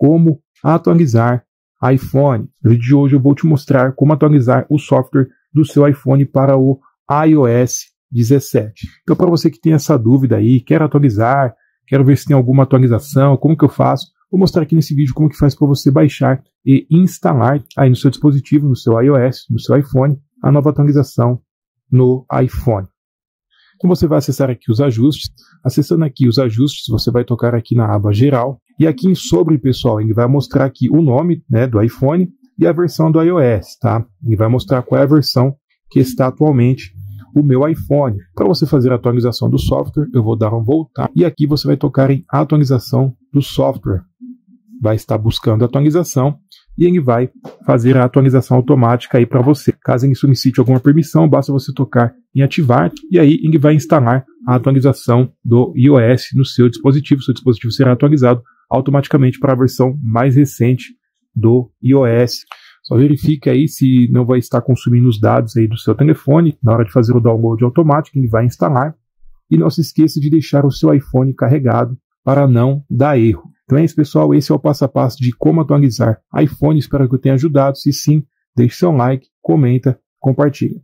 como atualizar iPhone. No vídeo de hoje eu vou te mostrar como atualizar o software do seu iPhone para o iOS 17. Então, para você que tem essa dúvida aí, quer atualizar, quero ver se tem alguma atualização, como que eu faço, vou mostrar aqui nesse vídeo como que faz para você baixar e instalar aí no seu dispositivo, no seu iOS, no seu iPhone, a nova atualização no iPhone. Então você vai acessar aqui os ajustes. Acessando aqui os ajustes, você vai tocar aqui na aba geral. E aqui em sobre, pessoal, ele vai mostrar aqui o nome né, do iPhone e a versão do iOS, tá? Ele vai mostrar qual é a versão que está atualmente o meu iPhone. Para você fazer a atualização do software, eu vou dar um voltar e aqui você vai tocar em atualização do software. Vai estar buscando a atualização e ele vai fazer a atualização automática aí para você. Caso ele solicite alguma permissão, basta você tocar em ativar e aí ele vai instalar a atualização do iOS no seu dispositivo. Seu dispositivo será atualizado automaticamente para a versão mais recente do iOS. Só verifique aí se não vai estar consumindo os dados aí do seu telefone na hora de fazer o download automático, ele vai instalar. E não se esqueça de deixar o seu iPhone carregado para não dar erro. Então é isso, pessoal. Esse é o passo a passo de como atualizar iPhone. Espero que eu tenha ajudado. Se sim, deixe seu like, comenta, compartilha.